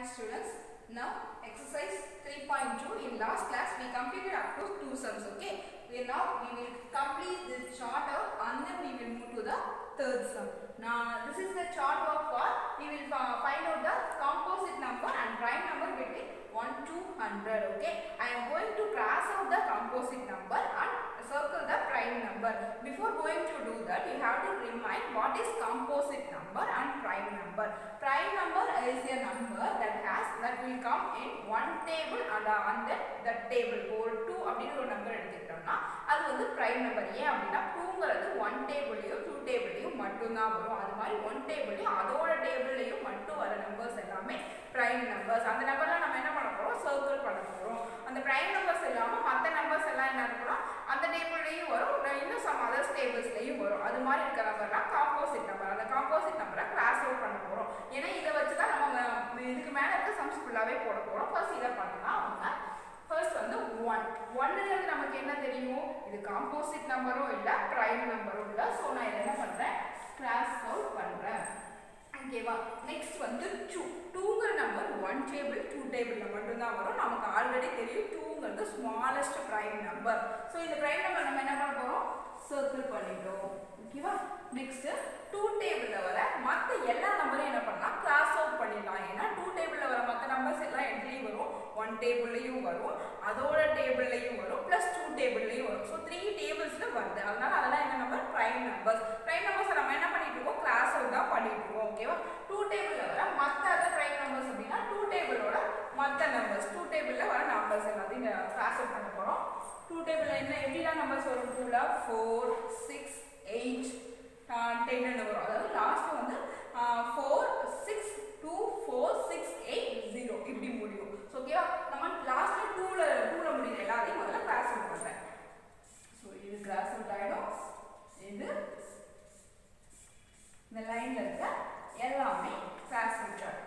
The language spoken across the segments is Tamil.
Hi students, now exercise 3.2 in last class we completed up to two sums okay. We now we will complete this chart and then we will move to the third sum. Now this is the chart work for we will uh, find out the composite number and prime number between 1 to 100 okay. I am going to cross out the composite number and circle the prime number. Before going to do that will come in one table and on the then the table ஒரு 2 அப்படின்னு ஒரு நம்பர் எடுத்துக்கிட்டோம்னா அது வந்து பிரைம் நம்பர் ஏன் அப்படின்னா டூங்கிறது ஒன் டேபிளையும் டூ டேபிள்லையும் மட்டும்தான் வரும். அது மாதிரி ஒன் டேபிள்லையும் அதோட டேபிள்லையும் மட்டும் வர நம்பர்ஸ் எல்லாமே பிரைம் நம்பர்ஸ் அந்த நம்பர்லாம் நம்ம என்ன பண்ண போகிறோம் சர்க்கிள் பண்ண போகிறோம் அந்த பிரைம் நம்பர்ஸ் இல்லாமல் மற்ற நம்பர்ஸ் எல்லாம் என்ன இருக்கணும் அந்த டேபிள்லையும் வரும் இன்னும் சம் அதர்ஸ் டேபிள்ஸ்லையும் வரும் அது மாதிரி இருக்கிற நம்பர்லாம் காம்போசிட் நம்பர் அந்த காம்போசிட் நம்பரை கிளாஸ் அவுட் பண்ண போறோம் ஏன்னா இதை வச்சு தான் நம்ம இதுக்கு மேலே இருக்க சம்ஸ் ஃபுல்லாகவே போட போறோம் ஃபர்ஸ்ட் இதை பண்ணலாம் அவங்க ஃபர்ஸ்ட் வந்து ஒன் நமக்கு என்ன தெரியும்? இது காம்போசிட் நம்பரும் இல்லை ப்ரைம் நம்பரும் இல்லை. ஸோ நான் என்ன பண்ணுறேன் கிராஸ் அவுட் பண்ணுறேன் ஓகேவா நெக்ஸ்ட் வந்து டூ டூங்கிற நம்பர் ஒன் டேபிள் டூ டேபிளில் மட்டும்தான் வரும். நமக்கு ஆல்ரெடி தெரியும் டூங்கிறது ஸ்மாலஸ்ட் ப்ரைம் நம்பர் ஸோ இந்த ப்ரைம் நம்பர் நம்ம என்ன பண்ண போகிறோம் சர்க்கிள் பண்ணிட்டோம். ஓகேவா நெக்ஸ்ட் டூ டேபிளில் வர மற்ற எல்லா நம்பரையும் என்ன பண்ணலாம்? கிராஸ் அவுட் பண்ணிடலாம். ஏன்னா டூ டேபிளில் வர மற்ற நம்பர்ஸ் எல்லாம் எதுலேயும் வரும். ஒன் டேபிள்லையும் வரும் அதோட டேபிள்லையும் வரும் ப்ளஸ் டூ டேபிள்லையும் வரும். ஸோ த்ரீ டேபிள்ஸில் வருது. அதனால அதெல்லாம் என்ன நம்பர் ப்ரைம் நம்பர்ஸ் ப்ரைம் நம்பர்ஸை நம்ம என்ன பண்ணிட்டு இருக்கோம்? கிளாஸ் தான் பண்ணிட்டு இருக்கோம் ஓகேவா டூ டேபிளில் வர மற்ற அதர் ப்ரைம் நம்பர்ஸ் அப்படின்னா டூ டேபிளோட மற்ற நம்பர்ஸ் டூ டேபிளில் வர நம்பர்ஸ் எல்லாத்தையும் கிளாஸ் பண்ண போகிறோம் டூ டேபிளில் என்ன எப்படிலாம் நம்பர்ஸ் வரும் டூவில் ஃபோர் சிக்ஸ் எயிட் டென்னு வரும்? அதாவது லாஸ்ட் வந்து four six two four six eight zero இப்படி முடியும். ஸோ ஓகேவா நம்ம லாஸ்ட்ல டூல டூல முடியுற எல்லாத்தையும் முதல்ல கிராஸ் அவுட் பண்ணுறேன் ஸோ இது கிராஸ் அவுட் ஆகிடும் இது இந்த லைன்ல இருக்க எல்லாமே கிராஸ் அவுட் ஆகிடும்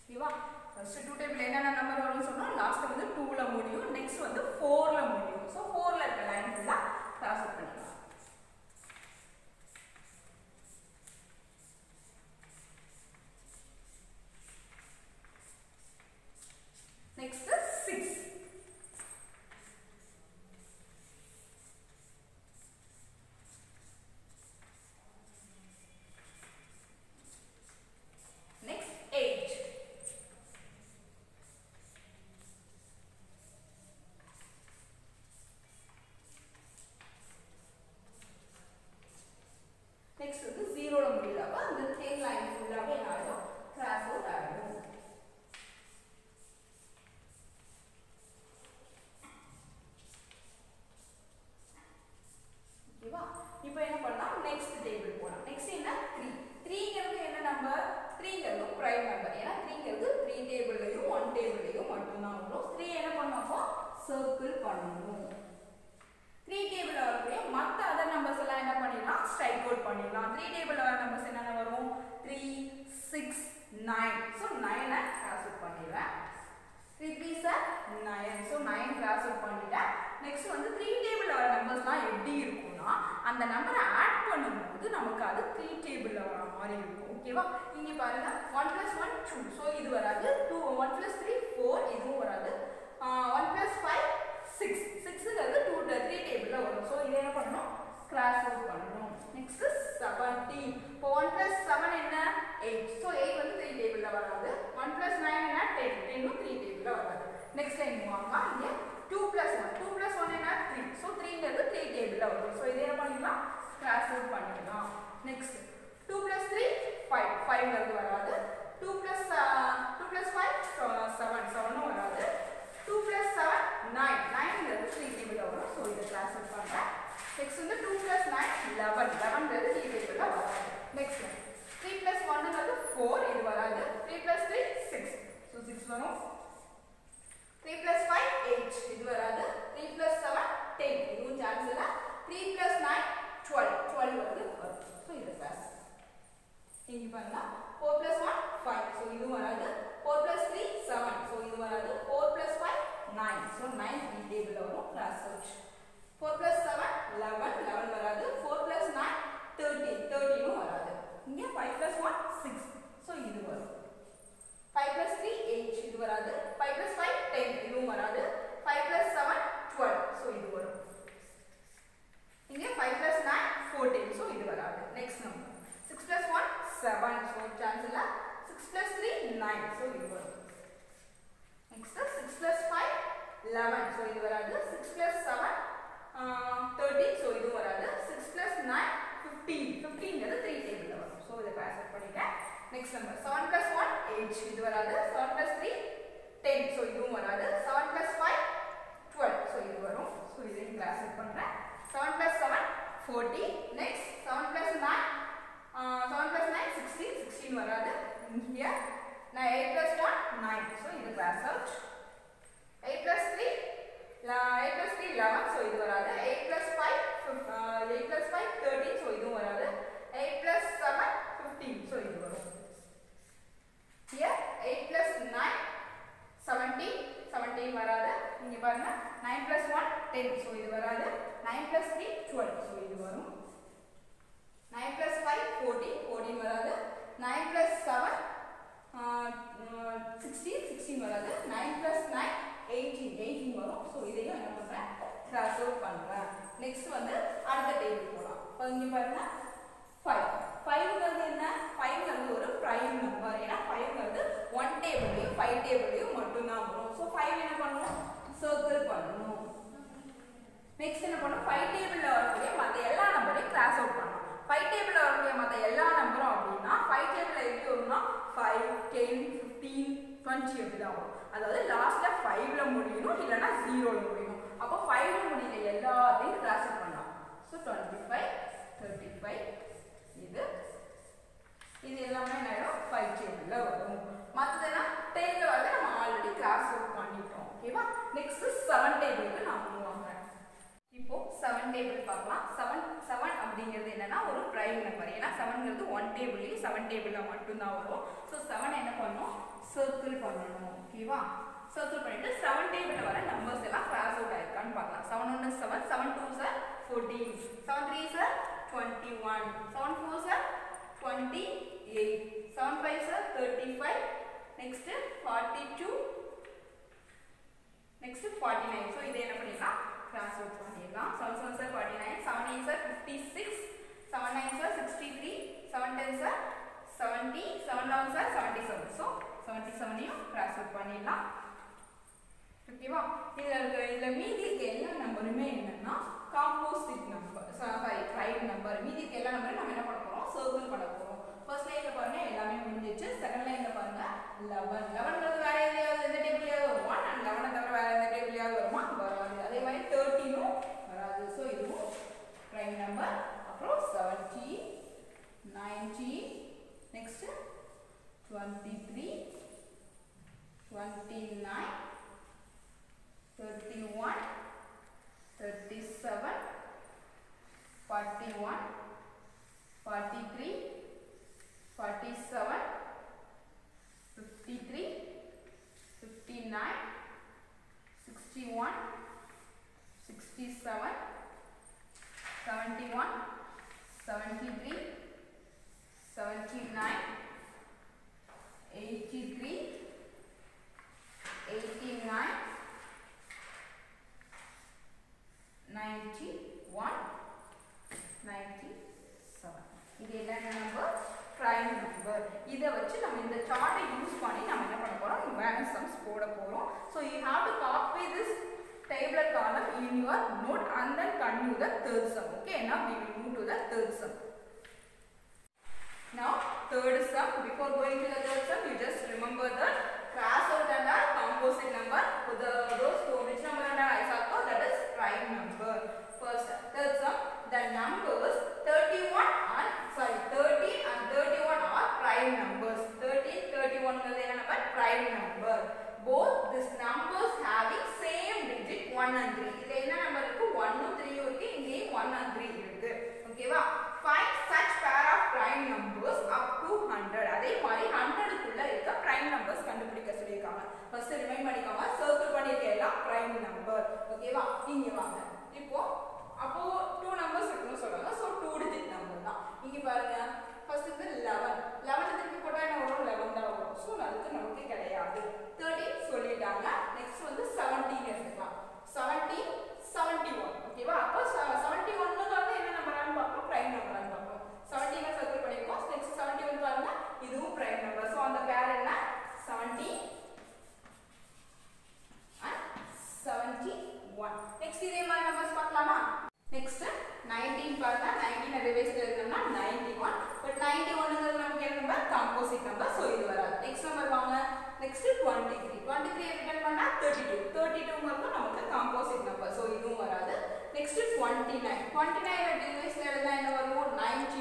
ஓகேவா ஃபர்ஸ்ட் டூ டேபிள் என்னென்ன நம்பர் வரும்னு சொன்னோம் லாஸ்ட் வந்து டூல முடியும் நெக்ஸ்ட் வந்து ஃபோர்ல முடியும் ஸோ ஃபோர்ல இருக்க லைன் ஃபுல்லாக கிராஸ் அவுட் பண்ணிக்கலாம் Next is 6. Next 8. நெக்ஸ்ட் வந்து ஜீரோல முடியலப்ப அந்த தேன் லைன் ஃபுல்லாகவே என்ன ஆகிடும் கிராஸ் அவுட் ஆகிடும் ஓகேவா இப்போ என்ன பண்ணலாம் நெக்ஸ்ட் டேபிள் போகலாம் நெக்ஸ்ட் என்ன த்ரீ த்ரீங்கிறது என்ன நம்பர் த்ரீங்கிறது ப்ரைம் நம்பர் ஏன்னா த்ரீங்கிறது த்ரீ டேபிள்லையும் ஒன் டேபிள்லையும் மட்டும்தான் வரும் த்ரீ என்ன பண்ணப்போ சர்க்கிள் பண்ணணும் த்ரீ டேபிளில் வரக்கூடிய மற்ற அதர் நம்பர்ஸ் எல்லாம் என்ன பண்ணிடலாம்? ஸ்ட்ரைக் அவுட் பண்ணிடலாம். த்ரீ டேபிளில் வர நம்பர்ஸ் என்னென்ன வரும்? த்ரீ சிக்ஸ் நைன் ஸோ நைனை கிராஸ் அவுட் பண்ணிடுவேன். Three three sir nine so nine cross out பண்ணிட்டேன். நெக்ஸ்ட் வந்து த்ரீ டேபிளில் வர நம்பர்ஸ்லாம் எப்படி இருக்கும்னா அந்த நம்பரை ஆட் பண்ணும்போது நமக்கு அது த்ரீ டேபிளில் வர மாதிரி இருக்கும். ஓகேவா இங்கே பாருங்க. One plus one two so இது வராது. Two one plus three four இதுவும் வராது. ஒன் ப்ளஸ் ஃபைவ் சிக்ஸ் சிக்ஸுங்கிறது டூ த்ரீ டேபிளில் வரும். ஸோ இதை என்ன பண்ணணும்? கிராஸ் அவுட் பண்ணணும். நெக்ஸ்ட் செவன்டீன் இப்போ ஒன் ப்ளஸ் செவன் என்ன? எயிட் ஸோ எயிட் வந்து த்ரீ டேபிளில் வராது. ஒன் ப்ளஸ் நைன் என்ன? டென் டென்னும் த்ரீ டேபிளில் வராது. நெக்ஸ்ட் டைம் வாங்க இங்கே two plus one two plus one என்ன? த்ரீ ஸோ த்ரீங்கிறது த்ரீ டேபிளில் வரும். ஸோ இதை என்ன பண்ணிக்கலாம் கிராஸ் அவுட் பண்ணிக்கலாம் next two plus three five ஃபைவ்ங்கிறது வராது two plus two plus five seven செவனும் வராது டூ ப்ளஸ் செவன் நைன் நைன்ங்கிறது த்ரீ டேபிளில் வரும் ஸோ இதை கிளாஸ் அவுட் பண்ணுறேன் நெக்ஸ்ட் வந்து டூ ப்ளஸ் நைன் லெவன் லெவன்ங்கிறது த்ரீ டேபிளில் வராது. நெக்ஸ்ட் த்ரீ ப்ளஸ் ஒன்னுங்கிறது ஃபோர் இது வராது. Three plus three six so six வரும். த்ரீ ப்ளஸ் ஃபைவ் எயிட் இது வராது. த்ரீ ப்ளஸ் செவன் டென் இதுவும் சான்ஸ் இல்லை. Three plus nine twelve twelve வந்து வரும் ஸோ இது கிளாஸ் இங்கே பாருங்க. Four plus one five so இதுவும் வராது. Four plus three seven so இது வராது. Four plus five nine so nine three டேபிளில் வரும். Cross out four plus seven eleven eleven வராது. தேர்ட்டி தேர்ட்டினும் வராது. இங்கே five plus one six so இது வரும். ஃபைவ் ப்ளஸ் த்ரீ எயிட் இது வராது. ஃபைவ் ப்ளஸ் ஃபைவ் டென் இதுவும் வராது. Five plus seven twelve so இது வரும். இங்கே five plus nine fourteen so இது வராது. Next six plus one seven so chance இல்லை. Six plus three nine so இது வரும். Next six plus five eleven so இது வராது. Six plus seven thirteen so number seven plus one eight இது வராது. Seven plus three ten so இதுவும் வராது. Seven plus five twelve so இது வரும். ஸோ இதையும் கிளாஸ் பண்ணுறேன் seven plus seven forty next seven plus nine seven plus nine sixteen sixteen வராது. இங்கே நான் eight plus one nine so இது cross out eight plus three eight plus three eleven so இது வராது eight plus five eight plus five thirteen so இதுவும் வராது eight plus seven fifteen so இது வரும் here 8 plus 9 17 17 வராது இங்க பாருங்க. 9 plus 1 10 so இது வராது. 9 plus 3 12 so இது வரும். 9 plus 5 14 14 வராது. 9 plus 7 uh, uh, 16 16 வராது. 9 plus 9 18 18 வரும். ஸோ இதையும் என்ன பண்ணுறேன் கிராஸ் அவுட் பண்ணுறேன் நெக்ஸ்ட் வந்து அடுத்த டேபிள் போகலாம் இப்போ இங்கே பாருங்க ஃபைவ் ஃபைவ்ங்கிறது என்ன ஃபைவ்ங்கிறது ஒரு ப்ரைம் நம்பர் ஏன்னா ஃபைவ்ங்கிறது ஒன் டேபிள்லையும் ஃபைவ் டேபிள்லையும் மட்டும்தான் வரும் ஸோ ஃபைவ் என்ன பண்ணணும் சர்க்கிள் பண்ணணும் நெக்ஸ்ட் என்ன பண்ணும் ஃபைவ் டேபிளில் வரக்கூடிய மற்ற எல்லா நம்பரையும் கிராஸ் அவுட் பண்ணணும். ஃபைவ் டேபிளில் வரக்கூடிய மற்ற எல்லா நம்பரும் அப்படின்னா ஃபைவ் டேபிளில் எப்படி வரும்னா ஃபைவ் டென் ஃபிஃப்டீன் டுவெண்ட்டி அப்படி தான் வரும். அதாவது லாஸ்ட்டில் ஃபைவ்ல முடியணும் இல்லைன்னா ஜீரோவில் முடியணும். அப்போ ஃபைவ்ல முடியல எல்லாத்தையும் கிராஸ் அவுட் பண்ணலாம். So twenty five thirty five இது இது எல்லாமே என்ன ஃபைவ் டேபிளில் வரும். மற்றதுனா டென்ல வந்து நம்ம ஆல்ரெடி கிராஸ் அவுட் பண்ணிட்டோம். ஓகேவா நெக்ஸ்ட் செவன் டேபிளுக்கு நான் செவன் டேபிள் பார்க்கலாம். செவன் செவன் அப்படிங்கிறது என்னன்னா ஒரு ப்ரைம் நம்பர் ஏன்னா செவன்ங்கிறது ஒன் டேபிள்லையும் செவன் டேபிளில் மட்டும்தான் வரும். ஸோ செவன் என்ன பண்ணணும்? சர்க்கிள் பண்ணணும். ஓகேவா சர்க்கிள் பண்ணிட்டு செவன் டேபிளில் வர நம்பர்ஸ் எல்லாம் கிராஸ் அவுட் ஆயிருக்கான்னு பார்க்கலாம். செவன் ஒன்று seven seven two sir fourteen seven three sir twenty one seven four sir twenty eight seven five sir thirty five next forty two next forty nine so இதை என்ன பண்ணிடலாம்? கிராஸ் அவுட் பண்ணிடலாம் seven seven sir forty nine seven eight sir fifty six seven nine sir sixty three seven ten sir seventy seven eleven sir seventy seven so seventy செவனையும் cross out பண்ணிடலாம் ஓகேவா இதில் இருக்க இதில் மீதி இருக்க எல்லா நம்பருமே என்னன்னா composite number sorry right number மீதி இருக்க எல்லா நம்பரும் நம்ம என்ன பண்ண போகிறோம் சர்க்கிள் பண்ண போகிறோம் ஃபர்ஸ்ட் லைனில் பாருங்க எல்லாமே முடிஞ்சிச்சு செகண்ட் லைனில் பாருங்க லெவன் லெவன்ங்கிறது number. 70, 90, next 23, 89, 83, 89, 91, 97. இது என்னென்ன நம்பர் prime number இதை வச்சு நம்ம இந்த சார்ட்டை யூஸ் பண்ணி நம்ம என்ன பண்ண போறோம் வேல்யூ சம்ஸ் போட போறோம் So you have to copy this table column in your note and then continue the third sum okay now we will move to the third sum now third sum before going to the third sum you just remember the out and the composite number. For the those two which number and I saw that is prime number. First third sum the numbers 31 and sorry 13 and 31 are prime numbers. 13 31 is a number prime number. Both this numbers வந்து நமக்கு கிடையாது. தேர்ட்டீன் சொல்லிட்டாங்க. நெக்ஸ்ட் வந்து செவன்டீன் எடுத்துக்கலாம். செவன்டீன் செவன்டி ஒன் ஓகேவா அப்போ செவன்டி ஒன்னு வந்து என்ன நம்பரானு பார்ப்போம்? பிரைம் நம்பரானு பார்ப்போம். செவன்டீனை சர்க்கிள் பண்ணிருக்கோம். நெக்ஸ்ட் செவன்டி ஒன் பாருங்க. இதுவும் பிரைம் நம்பர் ஸோ அந்த பேர் என்ன? செவன்டி செவன்டி ஒன் நெக்ஸ்ட் இதே மாதிரி நம்பர்ஸ் பார்க்கலாமா? நெக்ஸ்ட் நைன்டீன் பார்த்தா நைன்டீன் ரிவைஸ்ல இருந்தோம்னா நைன்டி ஒன் பட் நைன்டி ஒன்னுங்கிறது நமக்கு என்ன நம்பர் காம்போசிட் நம்பர் ஸோ இது வராது. நெக்ஸ்ட் வருவாங்க next twenty three twenty three return பண்ணா தேர்ட்டி டூ தேர்ட்டி டூங்கிறது நமக்கு காம்போசிட் நம்பர் சோ இதுவும் வராது. Next twenty nine twenty nine டிவைஸில் எழுதினா என்ன வரும்? Ninety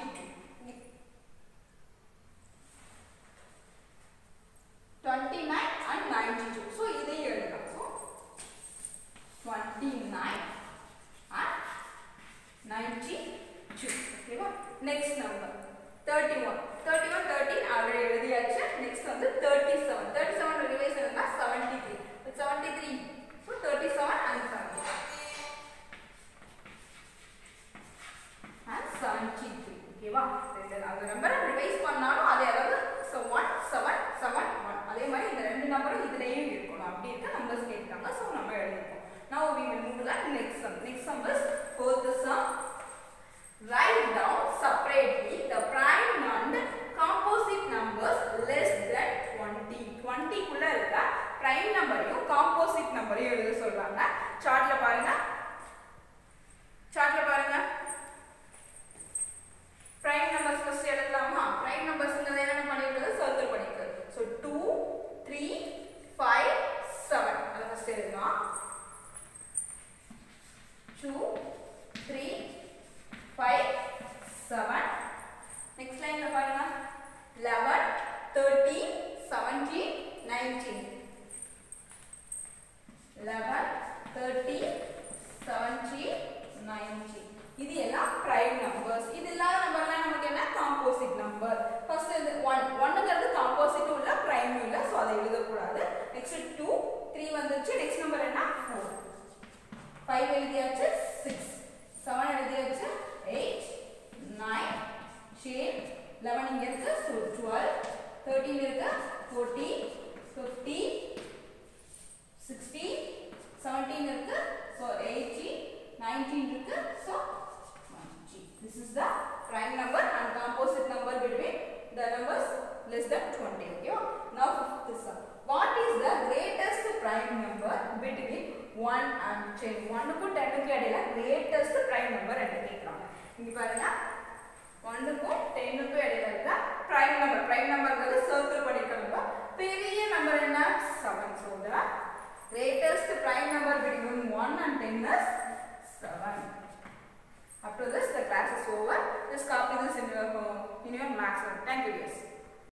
rimaste thank you. One and சரி ஒன்றுக்கும் டென்னுக்கும் இடையில கிரேட்டஸ்ட் ப்ரைம் நம்பர் ரெண்டு கேட்குறாங்க இங்கே பாருங்க. ஒன்றுக்கும் டென்னுக்கும் இடையில இருக்கிற ப்ரைம் நம்பர் ப்ரைம் நம்பர்ங்கிறது சர்க்கிள் பண்ணிக்கணும் பெரிய நம்பர் என்ன? Seven so the greatest prime number between one and ten is seven After this, the class is over. Just copy this in your, in your maximum. Thank you, guys.